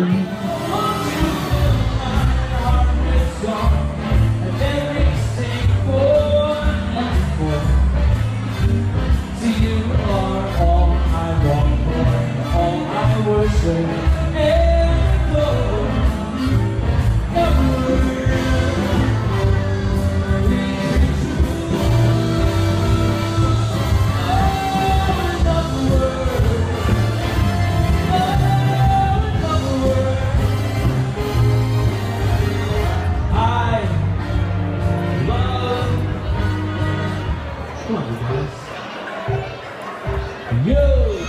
green. Yo!